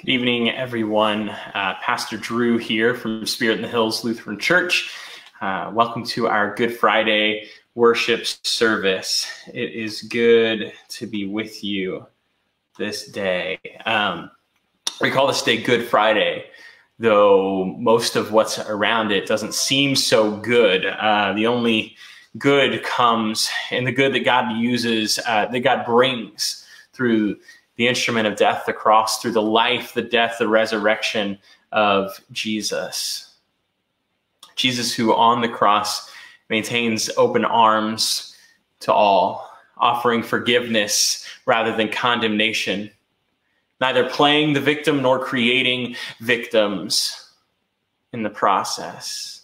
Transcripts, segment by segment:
Good evening, everyone. Uh, Pastor Drew here from Spirit in the Hills Lutheran Church. Uh, welcome to our Good Friday worship service. It is good to be with you this day. Um, we call this day Good Friday, though most of what's around it doesn't seem so good. Uh, the only good comes in the good that God uses, uh, that God brings through the instrument of death, the cross, through the life, the death, the resurrection of Jesus. Jesus, who on the cross maintains open arms to all, offering forgiveness rather than condemnation, neither playing the victim nor creating victims in the process.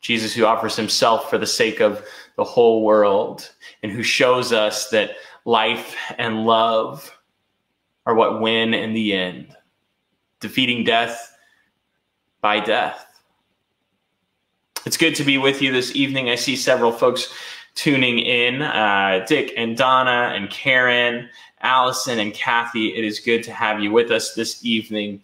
Jesus, who offers himself for the sake of the whole world and who shows us that life and love are what win in the end, defeating death by death. It's good to be with you this evening. I see several folks tuning in uh, Dick and Donna and Karen, Allison and Kathy. It is good to have you with us this evening.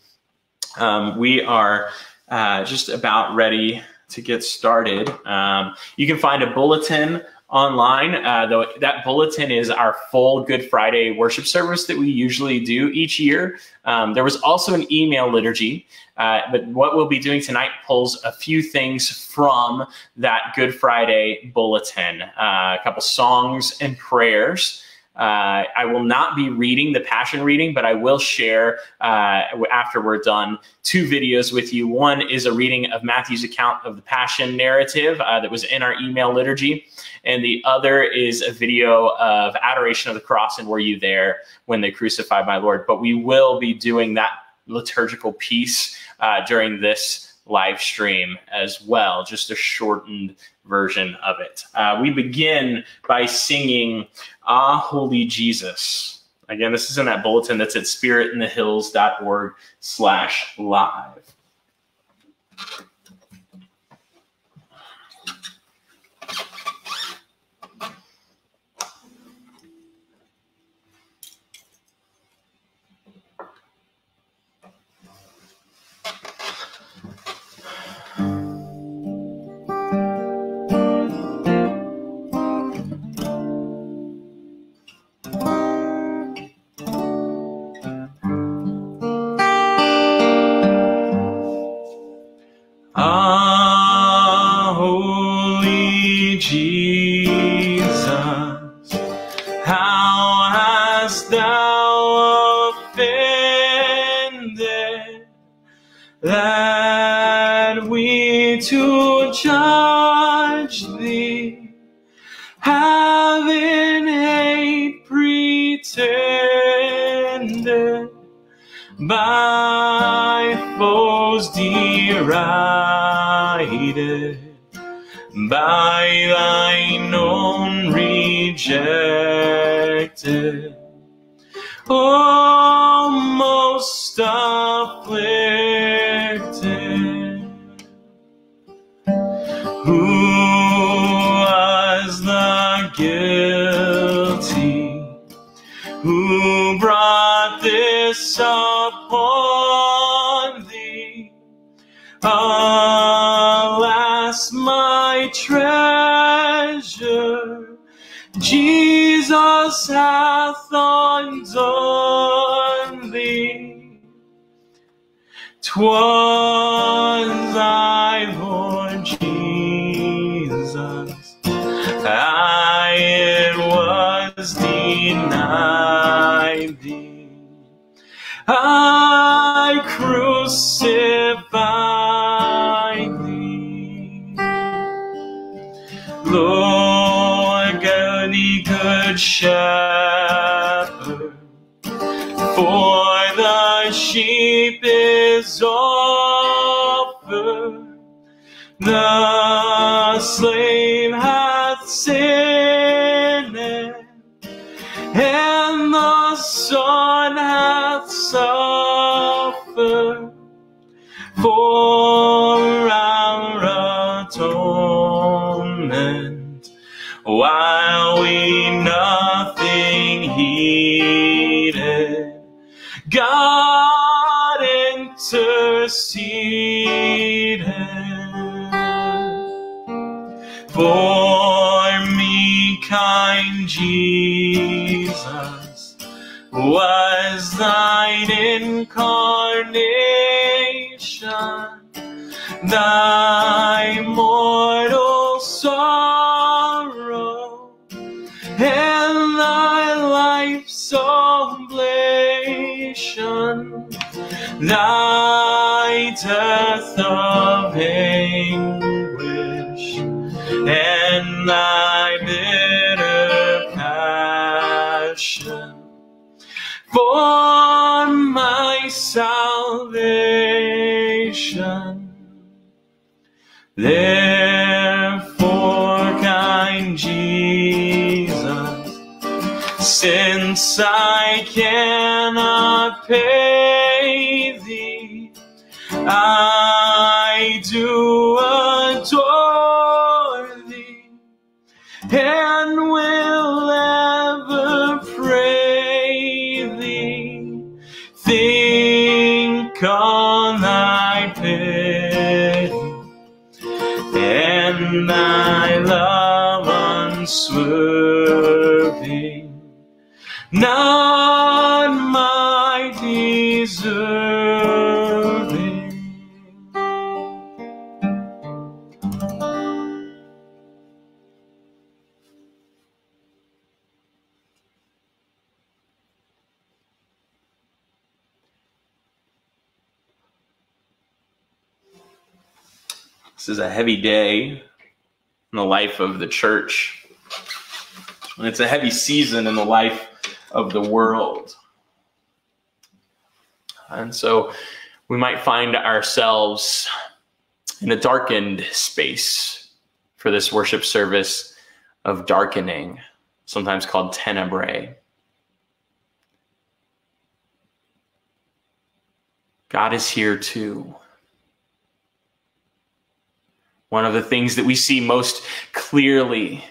Um, we are uh, just about ready to get started. Um, you can find a bulletin online. Uh, though that bulletin is our full Good Friday worship service that we usually do each year. Um, there was also an email liturgy, uh, but what we'll be doing tonight pulls a few things from that Good Friday bulletin, uh, a couple songs and prayers. Uh, I will not be reading the Passion reading, but I will share uh, after we're done two videos with you. One is a reading of Matthew's account of the Passion narrative uh, that was in our email liturgy, and the other is a video of Adoration of the Cross and Were You There when they crucified my Lord. But we will be doing that liturgical piece uh, during this live stream as well, just a shortened version of it. Uh, we begin by singing Ah, Holy Jesus. Again, this is in that bulletin that's at spiritinthehills.org slash live. alas, my treasure, Jesus hath undone thee. Twas is offered. The slain hath sinned, and the Son hath suffered for our atonement, while we nothing. interceding for me, kind Jesus, was thine incarnation, thy mortal sorrow, and thy life's oblation. Thy death of anguish, and thy bitter passion for my salvation. Therefore, kind Jesus, since I cannot pay I do adore thee and will ever pray thee. Think on thy pity and thy love unswerving, not is a heavy day in the life of the church. And it's a heavy season in the life of the world. And so we might find ourselves in a darkened space for this worship service of darkening, sometimes called tenebrae. God is here too. One of the things that we see most clearly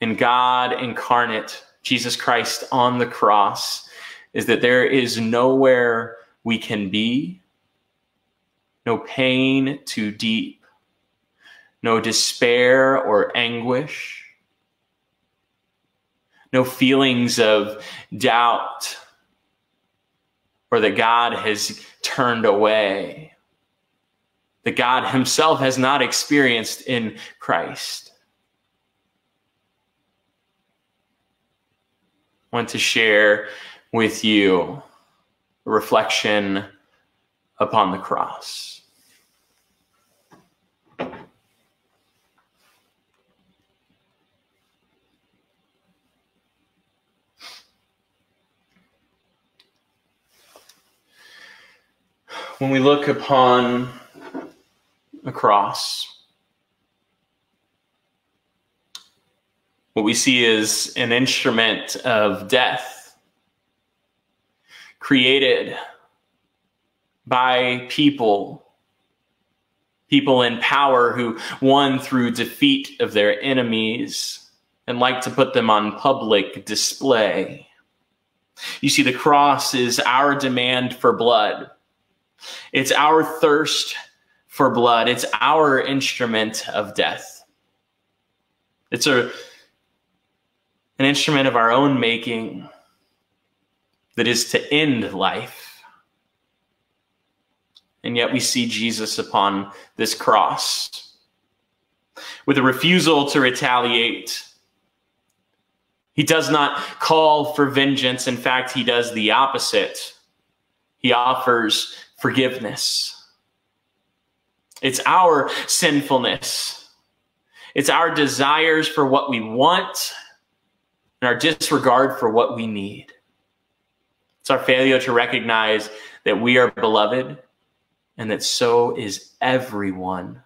in God incarnate, Jesus Christ on the cross, is that there is nowhere we can be, no pain too deep, no despair or anguish, no feelings of doubt or that God has turned away that God Himself has not experienced in Christ. I want to share with you a reflection upon the cross. When we look upon the cross, what we see is an instrument of death created by people, people in power who won through defeat of their enemies and like to put them on public display. You see, the cross is our demand for blood. It's our thirst for blood. It's our instrument of death. It's a an instrument of our own making that is to end life. And yet we see Jesus upon this cross with a refusal to retaliate. He does not call for vengeance. In fact, he does the opposite. He offers forgiveness. It's our sinfulness. It's our desires for what we want and our disregard for what we need. It's our failure to recognize that we are beloved and that so is everyone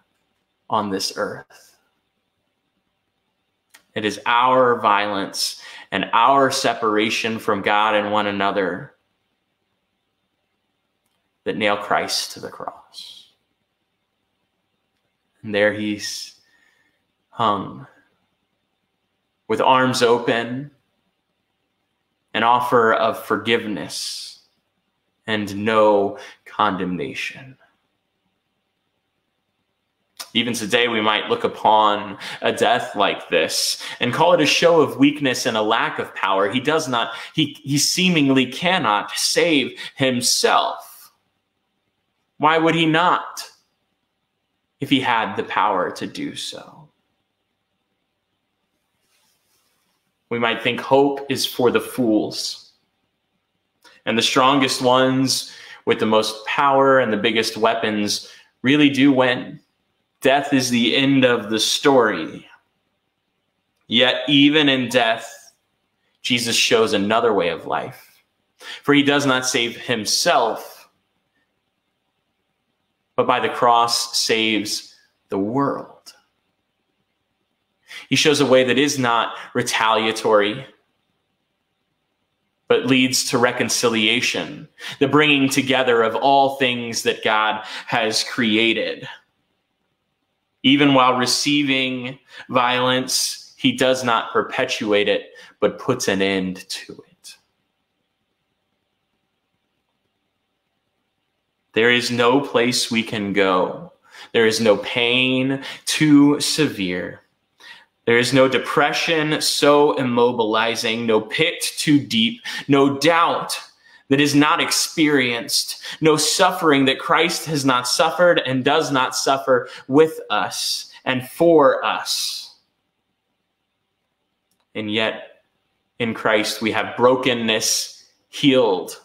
on this earth. It is our violence and our separation from God and one another that nail Christ to the cross. And there he's hung with arms open, an offer of forgiveness and no condemnation. Even today, we might look upon a death like this and call it a show of weakness and a lack of power. He does not, he, he seemingly cannot save himself. Why would he not if he had the power to do so? We might think hope is for the fools. And the strongest ones with the most power and the biggest weapons really do win. Death is the end of the story. Yet, even in death, Jesus shows another way of life. For he does not save himself, but by the cross saves the world. He shows a way that is not retaliatory, but leads to reconciliation, the bringing together of all things that God has created. Even while receiving violence, he does not perpetuate it, but puts an end to it. There is no place we can go. There is no pain too severe. There is no depression so immobilizing, no pit too deep, no doubt that is not experienced, no suffering that Christ has not suffered and does not suffer with us and for us. And yet, in Christ, we have brokenness healed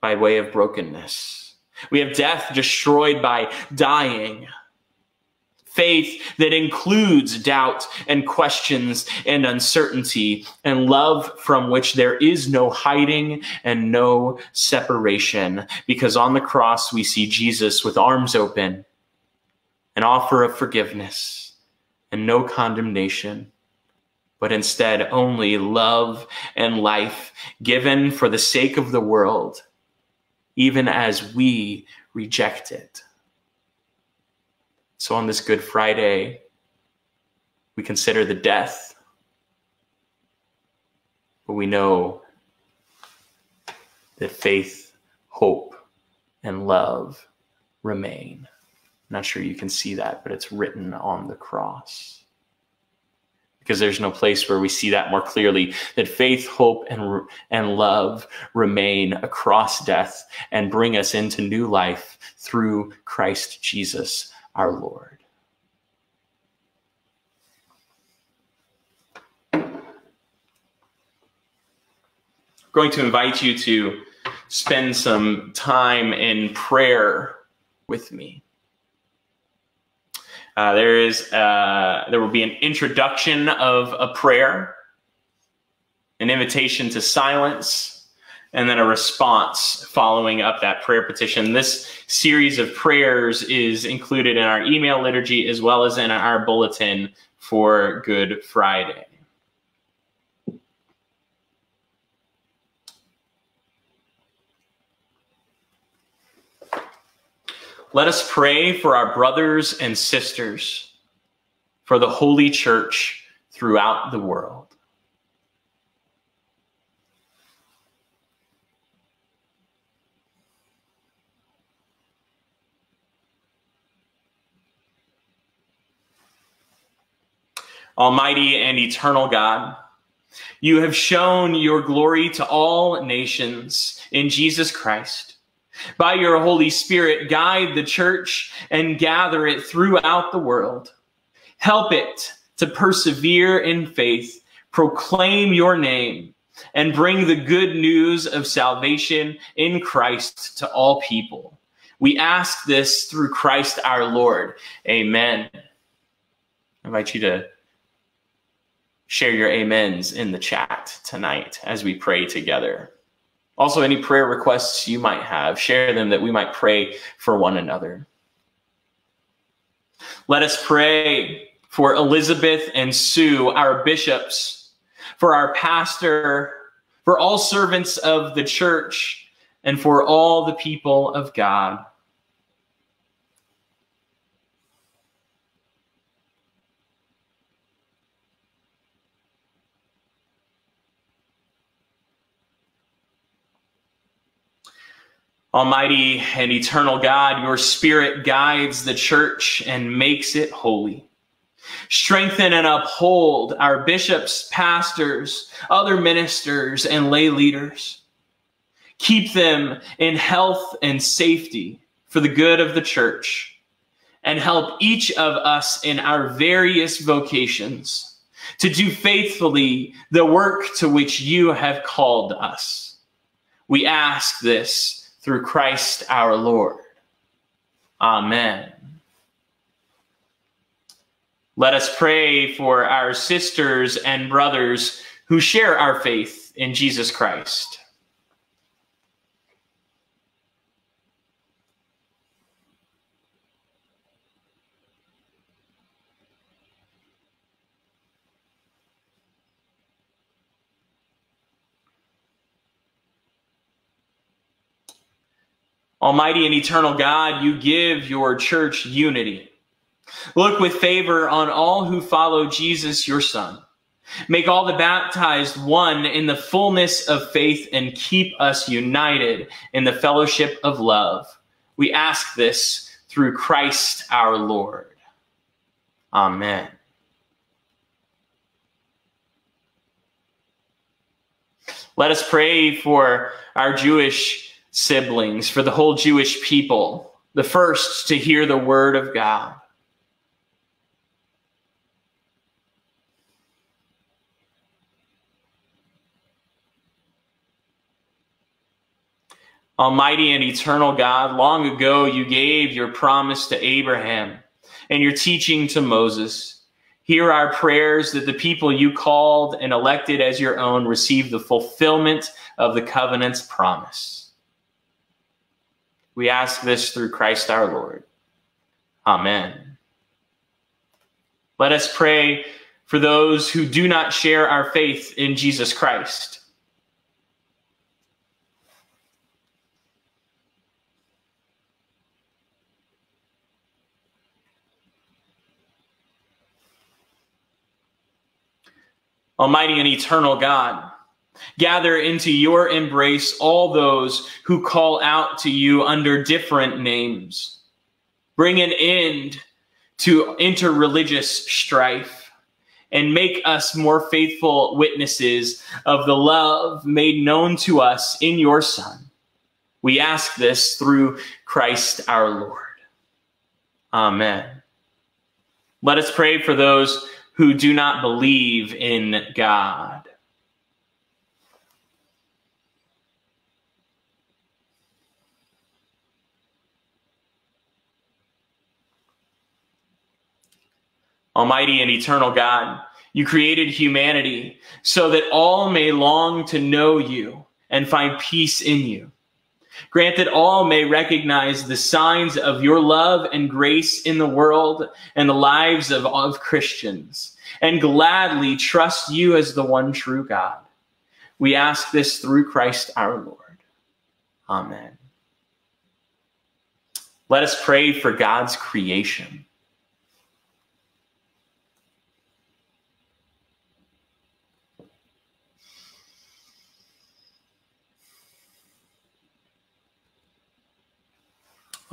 by way of brokenness. We have death destroyed by dying faith that includes doubt and questions and uncertainty, and love from which there is no hiding and no separation. Because on the cross, we see Jesus with arms open, an offer of forgiveness and no condemnation. But instead, only love and life given for the sake of the world, even as we reject it. So on this Good Friday, we consider the death, but we know that faith, hope, and love remain. I'm not sure you can see that, but it's written on the cross. Because there's no place where we see that more clearly that faith, hope, and, and love remain across death and bring us into new life through Christ Jesus our Lord. I'm going to invite you to spend some time in prayer with me. Uh, there is uh, there will be an introduction of a prayer, an invitation to silence, and then a response following up that prayer petition. This series of prayers is included in our email liturgy as well as in our bulletin for Good Friday. Let us pray for our brothers and sisters, for the Holy Church throughout the world. Almighty and eternal God, you have shown your glory to all nations in Jesus Christ. By your Holy Spirit, guide the church and gather it throughout the world. Help it to persevere in faith, proclaim your name, and bring the good news of salvation in Christ to all people. We ask this through Christ our Lord. Amen. I invite you to share your amens in the chat tonight as we pray together. Also, any prayer requests you might have, share them that we might pray for one another. Let us pray for Elizabeth and Sue, our bishops, for our pastor, for all servants of the church, and for all the people of God. Almighty and eternal God, your spirit guides the church and makes it holy. Strengthen and uphold our bishops, pastors, other ministers, and lay leaders. Keep them in health and safety for the good of the church, and help each of us in our various vocations to do faithfully the work to which you have called us. We ask this through Christ our Lord. Amen. Let us pray for our sisters and brothers who share our faith in Jesus Christ. Almighty and eternal God, you give your church unity. Look with favor on all who follow Jesus, your Son. Make all the baptized one in the fullness of faith and keep us united in the fellowship of love. We ask this through Christ our Lord. Amen. Let us pray for our Jewish siblings, for the whole Jewish people, the first to hear the word of God. Almighty and eternal God, long ago you gave your promise to Abraham and your teaching to Moses. Hear our prayers that the people you called and elected as your own receive the fulfillment of the covenant's promise. We ask this through Christ our Lord. Amen. Let us pray for those who do not share our faith in Jesus Christ. Almighty and eternal God, Gather into your embrace all those who call out to you under different names. Bring an end to interreligious strife and make us more faithful witnesses of the love made known to us in your Son. We ask this through Christ our Lord. Amen. Let us pray for those who do not believe in God. Almighty and eternal God, you created humanity so that all may long to know you and find peace in you. Grant that all may recognize the signs of your love and grace in the world and the lives of, of Christians and gladly trust you as the one true God. We ask this through Christ our Lord. Amen. Let us pray for God's creation.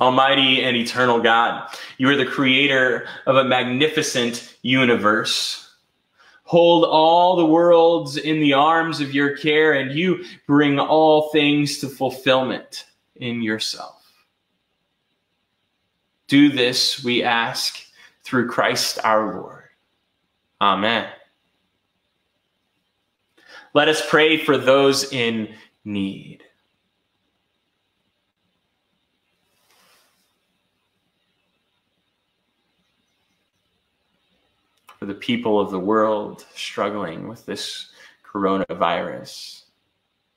Almighty and eternal God, you are the creator of a magnificent universe. Hold all the worlds in the arms of your care, and you bring all things to fulfillment in yourself. Do this, we ask, through Christ our Lord. Amen. Let us pray for those in need. For the people of the world struggling with this coronavirus,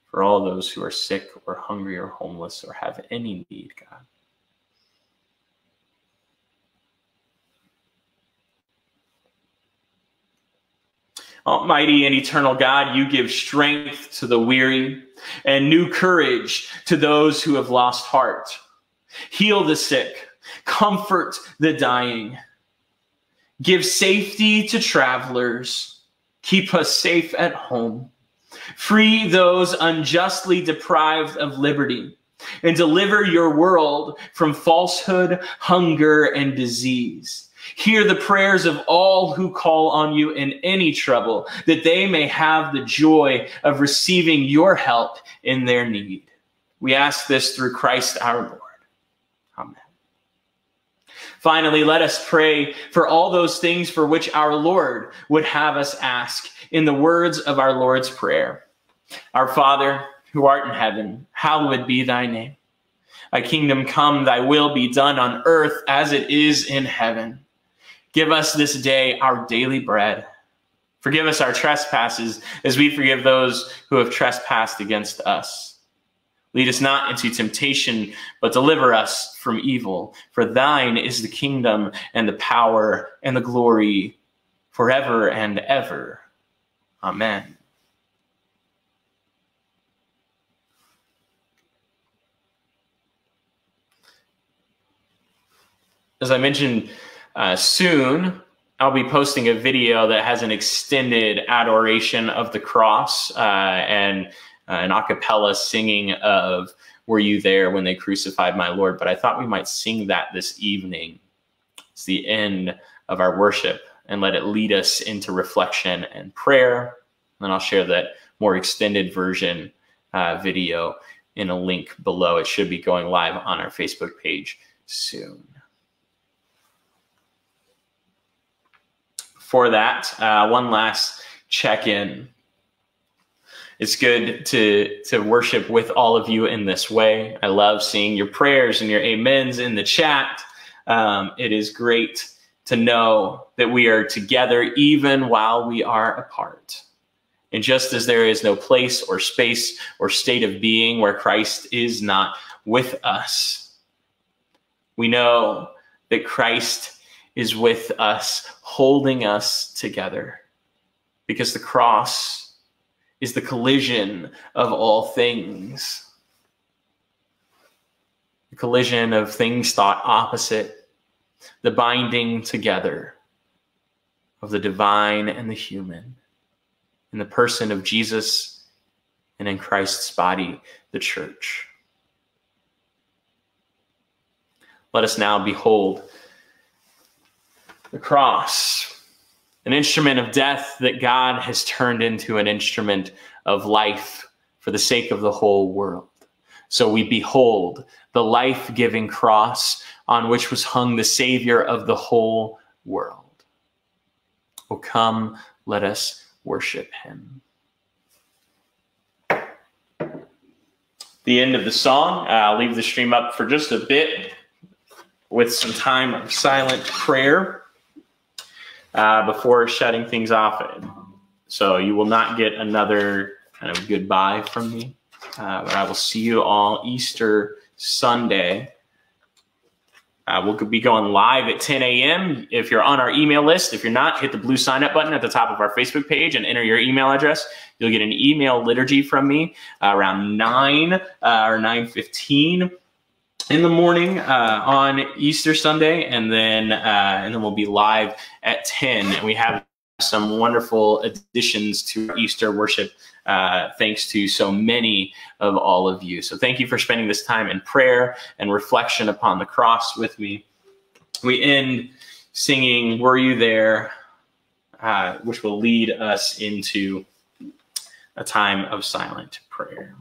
for all those who are sick or hungry or homeless or have any need, God. Almighty and eternal God, you give strength to the weary and new courage to those who have lost heart. Heal the sick, comfort the dying Give safety to travelers. Keep us safe at home. Free those unjustly deprived of liberty and deliver your world from falsehood, hunger, and disease. Hear the prayers of all who call on you in any trouble, that they may have the joy of receiving your help in their need. We ask this through Christ our Lord. Finally, let us pray for all those things for which our Lord would have us ask in the words of our Lord's Prayer. Our Father, who art in heaven, hallowed be thy name. Thy kingdom come, thy will be done on earth as it is in heaven. Give us this day our daily bread. Forgive us our trespasses as we forgive those who have trespassed against us. Lead us not into temptation, but deliver us from evil. For thine is the kingdom and the power and the glory forever and ever. Amen. As I mentioned, uh, soon, I'll be posting a video that has an extended adoration of the cross uh, and uh, an a cappella singing of Were You There When They Crucified My Lord? But I thought we might sing that this evening. It's the end of our worship and let it lead us into reflection and prayer. And I'll share that more extended version uh, video in a link below. It should be going live on our Facebook page soon. for that. Uh, one last check in. It's good to to worship with all of you in this way. I love seeing your prayers and your amens in the chat. Um, it is great to know that we are together even while we are apart. And just as there is no place or space or state of being where Christ is not with us, we know that Christ is with us, holding us together. Because the cross is the collision of all things. The collision of things thought opposite, the binding together of the divine and the human in the person of Jesus and in Christ's body, the church. Let us now behold the cross, an instrument of death that God has turned into an instrument of life for the sake of the whole world. So we behold the life giving cross on which was hung the Savior of the whole world. Oh, come, let us worship him. The end of the song. Uh, I'll leave the stream up for just a bit with some time of silent prayer uh, before shutting things off. So you will not get another kind of goodbye from me. Uh, but I will see you all Easter Sunday. Uh, we'll be going live at 10 a.m. If you're on our email list, if you're not, hit the blue sign up button at the top of our Facebook page and enter your email address. You'll get an email liturgy from me uh, around 9 uh, or 9:15 in the morning uh, on Easter Sunday, and then uh, and then we'll be live at ten. And we have some wonderful additions to Easter worship. Uh, thanks to so many of all of you. So thank you for spending this time in prayer and reflection upon the cross with me. We end singing "Were You There," uh, which will lead us into a time of silent prayer.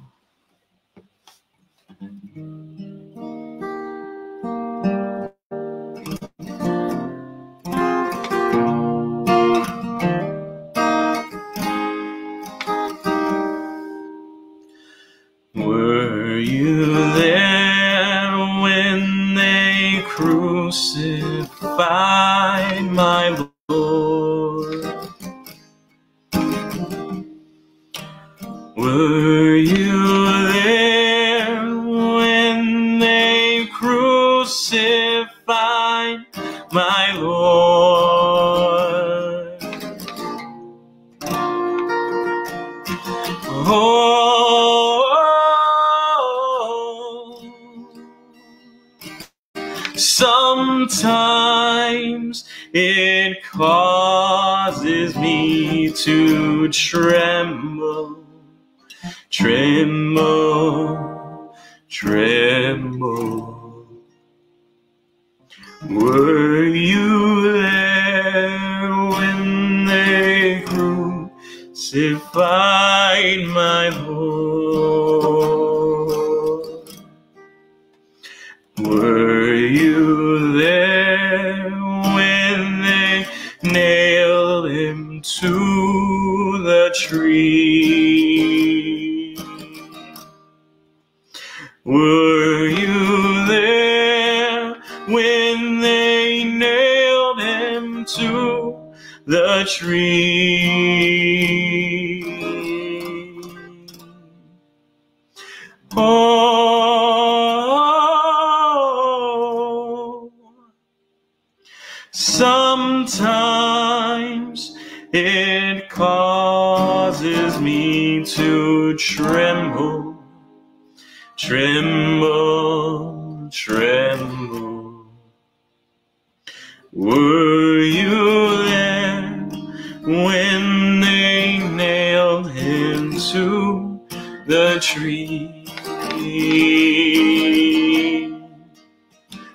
When they nailed him to the tree?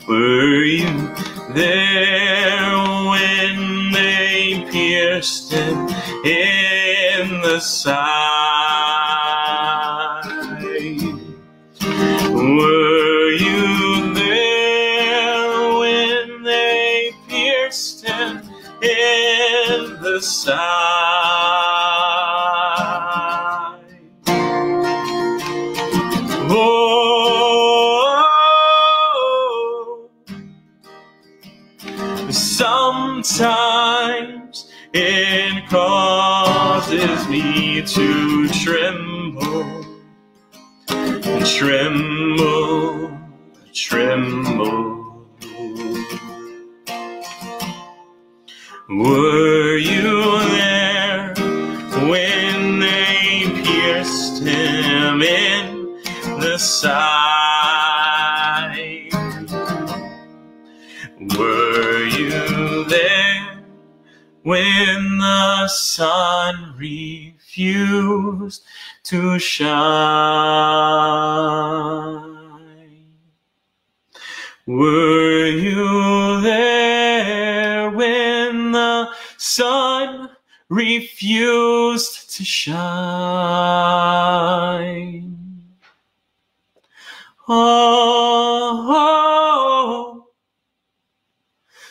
Were you there when they pierced him in the side? Him in the side? Were you there when the sun refused to shine? Were you there when the sun refused to shine? Oh,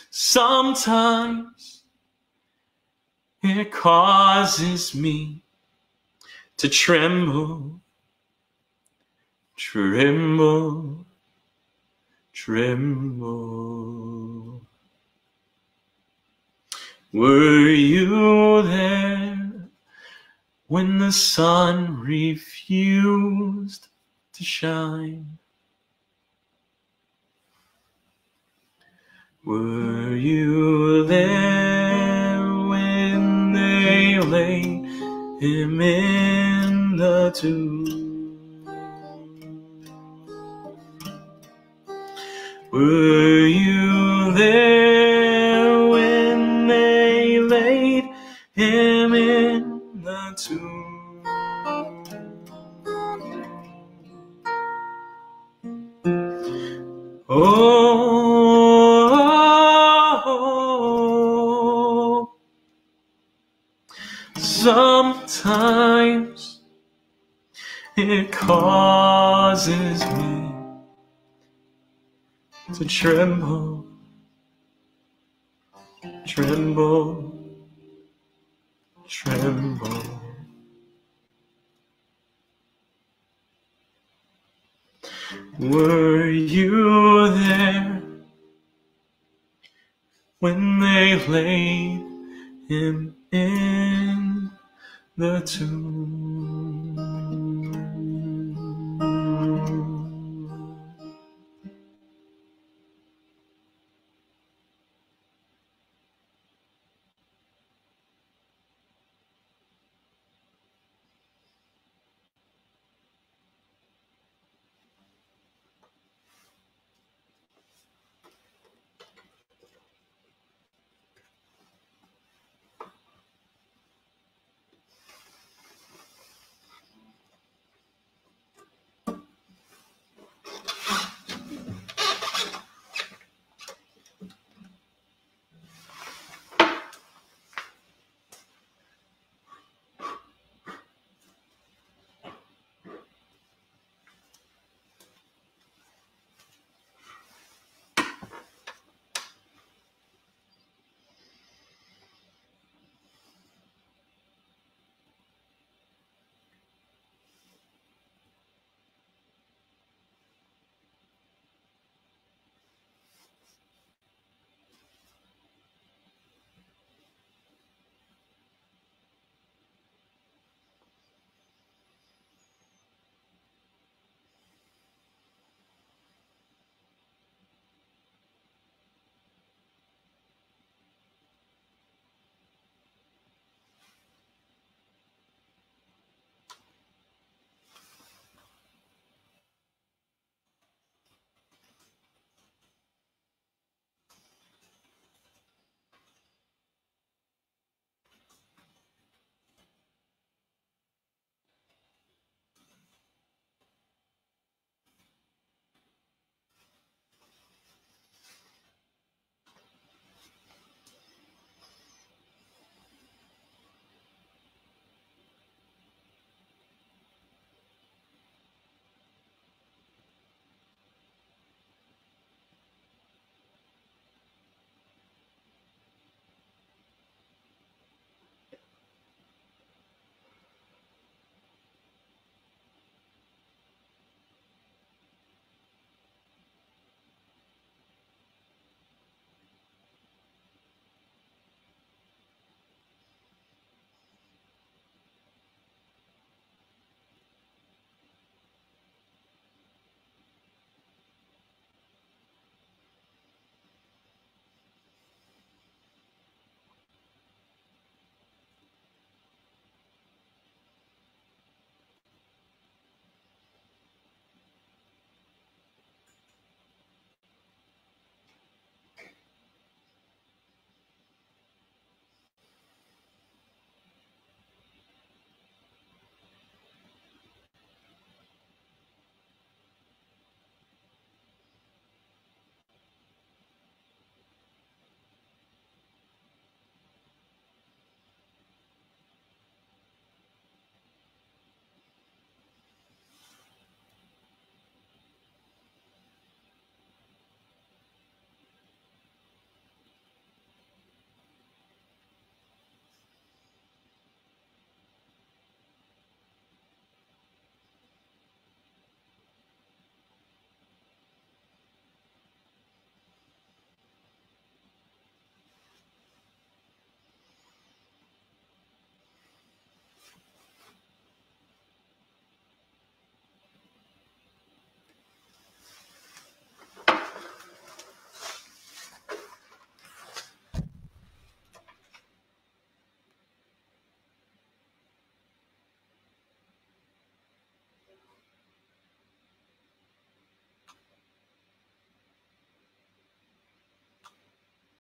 sometimes it causes me to tremble, tremble, tremble. Were you there when the sun refused to shine? Were you there when they laid him in the tomb? Tremble, tremble, tremble. Were you there when they laid him in the tomb?